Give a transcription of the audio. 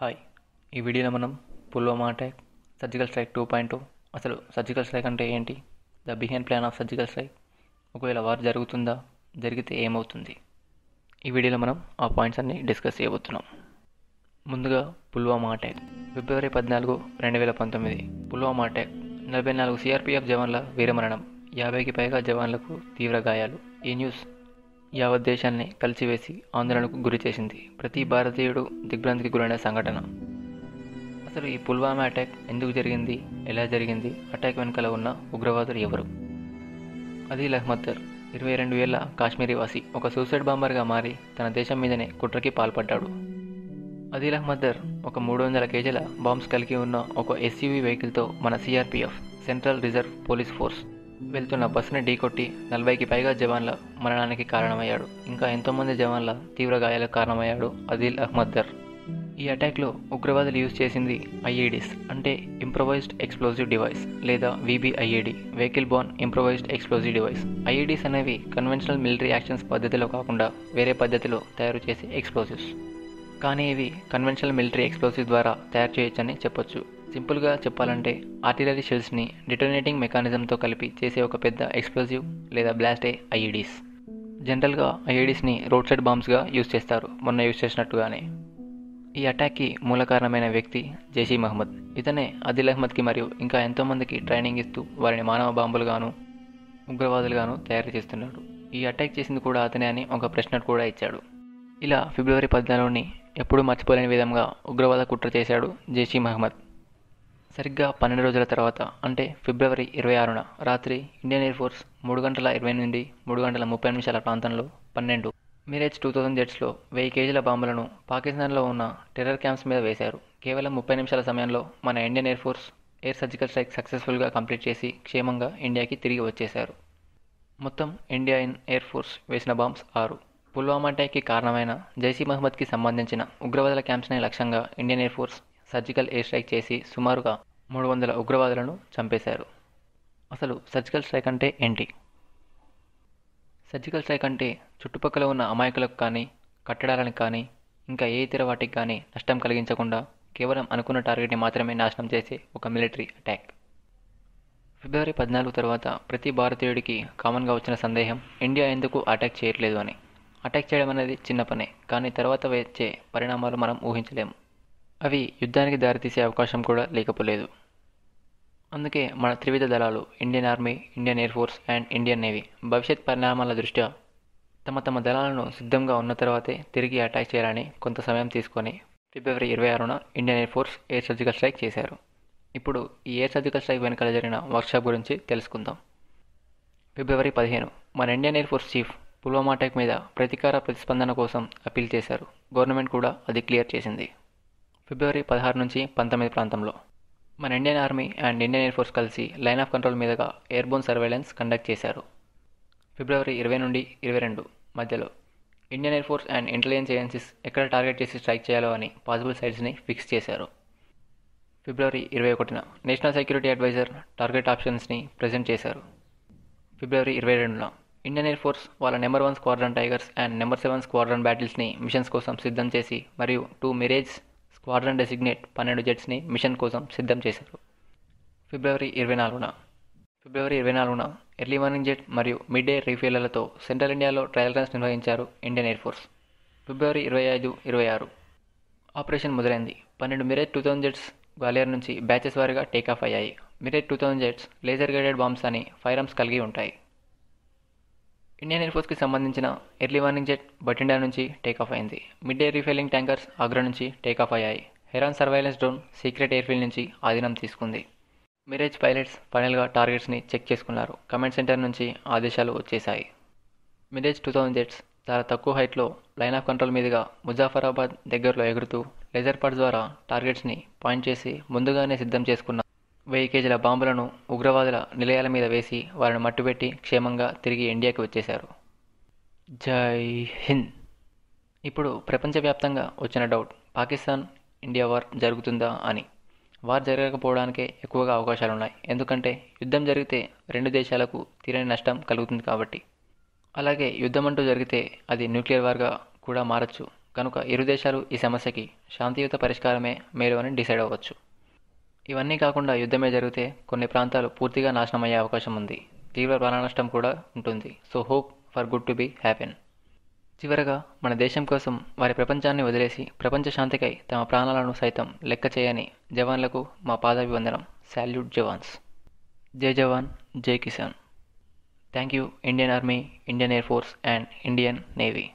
Hi. ఈ వీడియోలో మనం Pulwama attack surgical strike two point అసలు సర్జికల్ స్ట్రైక్ అంటే ఏంటి? The behind plan of surgical strike. ఒకవేళ వారు జరుగుతుందా? జరిగితే ఏమవుతుంది? ఈ వీడియోలో మనం ఆ పాయింట్స్ అన్ని డిస్కస్ చేయబోతున్నాం. ముందుగా పుల్వామా అటాక్. ఫిబ్రవరి పద్నాలుగు రెండు వేల పంతొమ్మిది. పుల్వామా అటాక్. నలభై నాలుగు సిఆర్పిఎఫ్ జవాన్ల వీరమరణం. యాభైకి పైగా జవాన్లకు తీవ్ర గాయాలు. ఈ న్యూస్ యావత్ దేశాన్ని కలిసివేసి ఆందోళనకు గురి చేసింది ప్రతి భారతీయుడు దిగ్భ్రాంతికి గురైన సంఘటన. అసలు ఈ పుల్వామా అటాక్ ఎందుకు జరిగింది ఎలా జరిగింది అటాక్ వెనుకల ఉన్న ఉగ్రవాదులు ఎవరు? అదీల్ అహ్మద్ దర్ ఇరవై రెండు ఏళ్ళ కాశ్మీరీ వాసి ఒక సూసైడ్ బాంబర్గా మారి తన దేశం మీదనే కుట్రకి పాల్పడ్డాడు. అదీల్ అహ్మద్ దర్ ఒక మూడు వందల కేజీల బాంబ్స్ కలిగి ఉన్న ఒక ఎస్యూవీ వెహికల్తో మన CRPF central reserve police force వెళ్తున్న బస్సుని ఢీకొట్టి నలభైకి పైగా జవాన్ల మరణానికి కారణమయ్యాడు. ఇంకా ఎంతోమంది జవాన్ల తీవ్ర గాయాలకు కారణమయ్యాడు అదిల్ అహ్మద్ దర్. ఈ అటాక్లో ఉగ్రవాదులు యూజ్ చేసింది ఐఈడీస్ అంటే ఇంప్రొవైజ్డ్ ఎక్స్ప్లోజివ్ డివైస్ లేదా VBIED vehicle borne improvised explosive device. IEDs అనేవి కన్వెన్షనల్ మిలిటరీ యాక్షన్స్ పద్ధతిలో కాకుండా వేరే పద్ధతిలో తయారు చేసే ఎక్స్ప్లోజివ్స్. కానీ ఇవి కన్వెన్షనల్ మిలిటరీ ఎక్స్ప్లోజివ్ ద్వారా తయారు చేయొచ్చని చెప్పొచ్చు. సింపుల్గా చెప్పాలంటే ఆర్టిలరీ షెల్స్ని డిటోనేటింగ్ మెకానిజంతో కలిపి చేసే ఒక పెద్ద ఎక్స్ప్లోజివ్ లేదా బ్లాస్టే ఐఈడీస్. జనరల్గా ఐఈడీస్ని రోడ్ సైడ్ బాంబ్స్గా యూజ్ చేస్తారు మొన్న యూజ్ చేసినట్టుగానే. ఈ అటాక్కి మూల కారణమైన వ్యక్తి జైషీ మహమ్మద్ ఇతనే అదిల్ అహ్మద్కి మరియు ఇంకా ఎంతోమందికి ట్రైనింగ్ ఇస్తూ వారిని మానవ బాంబులుగాను ఉగ్రవాదులుగాను తయారు చేస్తున్నాడు. ఈ అటాక్ చేసింది కూడా అతనే అని ఒక ప్రశ్న కూడా ఇచ్చాడు. ఇలా ఫిబ్రవరి పద్నాలుగుని ఎప్పుడూ మర్చిపోలేని విధంగా ఉగ్రవాద కుట్ర చేశాడు జైషీ మహమ్మద్ సరిగ్గా పన్నెండు రోజుల తర్వాత అంటే ఫిబ్రవరి ఇరవై ఆరున రాత్రి ఇండియన్ ఎయిర్ ఫోర్స్ మూడు గంటల ఇరవై నుండి మూడు గంటల ముప్పై నిమిషాల ప్రాంతంలో పన్నెండు మిరేజ్ టూ థౌజండ్ జెట్స్లో వెయ్యి కేజీల బాంబులను పాకిస్తాన్లో ఉన్న టెర్రర్ క్యాంప్స్ మీద వేశారు. కేవలం ముప్పై నిమిషాల సమయంలో మన Indian air force air surgical strike సక్సెస్ఫుల్గా కంప్లీట్ చేసి క్షేమంగా ఇండియాకి తిరిగి వచ్చేశారు. మొత్తం ఇండియా ఇన్ ఎయిర్ ఫోర్స్ వేసిన బాంబ్స్ ఆరు. పుల్వామా అటాక్కి కారణమైన జైసీ మహమ్మద్కి సంబంధించిన ఉగ్రవాదుల క్యాంప్స్ని లక్ష్యంగా Indian air force surgical air strike చేసి సుమారుగా మూడు వందల ఉగ్రవాదులను చంపేశారు. అసలు సర్జికల్ స్ట్రైక్ అంటే ఏంటి? సర్జికల్ స్ట్రైక్ అంటే చుట్టుపక్కల ఉన్న అమాయకులకు కానీ కట్టడాలను కానీ ఇంకా ఏ ఇతర వాటికి కానీ నష్టం కలిగించకుండా కేవలం అనుకున్న టార్గెట్ని మాత్రమే నాశనం చేసే ఒక మిలిటరీ అటాక్. ఫిబ్రవరి పద్నాలుగు తర్వాత ప్రతి భారతీయుడికి కామన్గా వచ్చిన సందేహం ఇండియా ఎందుకు అటాక్ చేయట్లేదు అని. అటాక్ చేయడం అనేది చిన్న పనే కానీ తర్వాత వచ్చే పరిణామాలు మనం ఊహించలేము. అవి యుద్ధానికి దారితీసే అవకాశం కూడా లేకపోలేదు. అందుకే మన త్రివిధ దళాలు Indian army Indian air force and Indian navy భవిష్యత్ పరిణామాల దృష్ట్యా తమ తమ దళాలను సిద్ధంగా ఉన్న తర్వాతే తిరిగి అటాక్ చేయాలని కొంత సమయం తీసుకొని ఫిబ్రవరి ఇరవై ఆరున Indian air force air surgical strike చేశారు. ఇప్పుడు ఈ ఎయిర్ సర్జికల్ స్ట్రైక్ వెనుకల జరిగిన వర్క్షాప్ గురించి తెలుసుకుందాం. ఫిబ్రవరి పదిహేను మన Indian air force chief Pulwama attack మీద ప్రతీకార ప్రతిస్పందన కోసం అప్పీల్ చేశారు. గవర్నమెంట్ కూడా అది క్లియర్ చేసింది. ఫిబ్రవరి పదహారు నుంచి పంతొమ్మిది ప్రాంతంలో. మన Indian army and Indian air force కలిసి లైన్ ఆఫ్ కంట్రోల్ మీదుగా ఎయిర్బోన్ సర్వేలెన్స్ కండక్ట్ చేశారు. ఫిబ్రవరి ఇరవై నుండి ఇరవై రెండు మధ్యలో Indian air force and intelligence agencies ఎక్కడ టార్గెట్ చేసి స్ట్రైక్ చేయాలో అని పాసిబుల్ సైట్స్ని ఫిక్స్ చేశారు. ఫిబ్రవరి ఇరవై ఒకటిన నేషనల్ సెక్యూరిటీ అడ్వైజర్ టార్గెట్ ఆప్షన్స్ని ప్రజెంట్ చేశారు. ఫిబ్రవరి ఇరవై రెండున ఇండియన్ ఎయిర్ ఫోర్స్ వాళ్ళ number one squadron tigers and number seven squadron బ్యాటిల్స్ని missions కోసం సిద్ధం చేసి మరియు టూ మిరేజ్ స్క్వాడ్రన్ డెసిగ్నేట్ పన్నెండు జెట్స్ని మిషన్ కోసం సిద్ధం చేశారు. ఫిబ్రవరి ఇరవై నాలుగున ఫిబ్రవరి ఇరవై నాలుగున ఎర్లీ మార్నింగ్ జెట్ మరియు మిడ్ డే రీఫిల్లర్లతో సెంట్రల్ ఇండియాలో ట్రయల్ రన్స్ నిర్వహించారు ఇండియన్ ఎయిర్ ఫోర్స్. ఫిబ్రవరి ఇరవై ఐదు ఇరవై ఆరు ఆపరేషన్ మొదలైంది. పన్నెండు mirage two thousand jets Gwalior నుంచి బ్యాచెస్ వారీగా టేకాఫ్ అయ్యాయి. Mirage two thousand jets laser guided bombs అని ఫైర్ ఆర్మ్స్ కలిగి ఉంటాయి. ఇండియన్ ఎయిర్ ఫోర్స్కి సంబంధించిన ఎర్లీ మార్నింగ్ జెట్ బటిండా నుంచి టేకాఫ్ అయింది. Mid day refuelling tankers Agra నుంచి టేకాఫ్ అయ్యాయి. Heron surveillance drone secret airfield నుంచి ఆధీనం తీసుకుంది. మిరేజ్ పైలట్స్ ఫైనల్గా టార్గెట్స్ని చెక్ చేసుకున్నారు. కమాండ్ సెంటర్ నుంచి ఆదేశాలు వచ్చేశాయి. మిరేజ్ టూ థౌసండ్ జెట్స్ చాలా తక్కువ హైట్లో లైన్ ఆఫ్ కంట్రోల్ మీదుగా ముజాఫరాబాద్ దగ్గరలో ఎగురుతూ లేజర్ పాడ్ ద్వారా టార్గెట్స్ని పాయింట్ చేసి ముందుగానే సిద్ధం చేసుకున్నారు. వెయ్యి కేజీల బాంబులను ఉగ్రవాదుల నిలయాల మీద వేసి వారిని మట్టుబెట్టి క్షేమంగా తిరిగి ఇండియాకి వచ్చేశారు. జై హింద్. ఇప్పుడు ప్రపంచవ్యాప్తంగా వచ్చిన డౌట్ పాకిస్తాన్ ఇండియా వార్ జరుగుతుందా అని. వార్ జరగకపోవడానికే ఎక్కువగా అవకాశాలు ఉన్నాయి ఎందుకంటే యుద్ధం జరిగితే రెండు దేశాలకు తీరని నష్టం కలుగుతుంది కాబట్టి. అలాగే యుద్ధం అంటూ జరిగితే అది న్యూక్లియర్ వార్గా కూడా మారచ్చు. కనుక ఇరు దేశాలు ఈ సమస్యకి శాంతియుత పరిష్కారమే మేలు అని డిసైడ్ అవ్వచ్చు. ఇవన్నీ కాకుండా యుద్ధమే జరిగితే కొన్ని ప్రాంతాలు పూర్తిగా నాశనమయ్యే అవకాశం ఉంది. తీవ్ర ప్రాణనష్టం కూడా ఉంటుంది. So hope for good to be happen. చివరగా మన దేశం కోసం వారి ప్రపంచాన్ని వదిలేసి ప్రపంచ శాంతికై తమ ప్రాణాలను సైతం లెక్క చేయని జవాన్లకు మా పాదాభివందనం. శాల్యూట్ జవాన్స్. జై జవాన్ జై Kisan. Thank you Indian army Indian air force and Indian navy.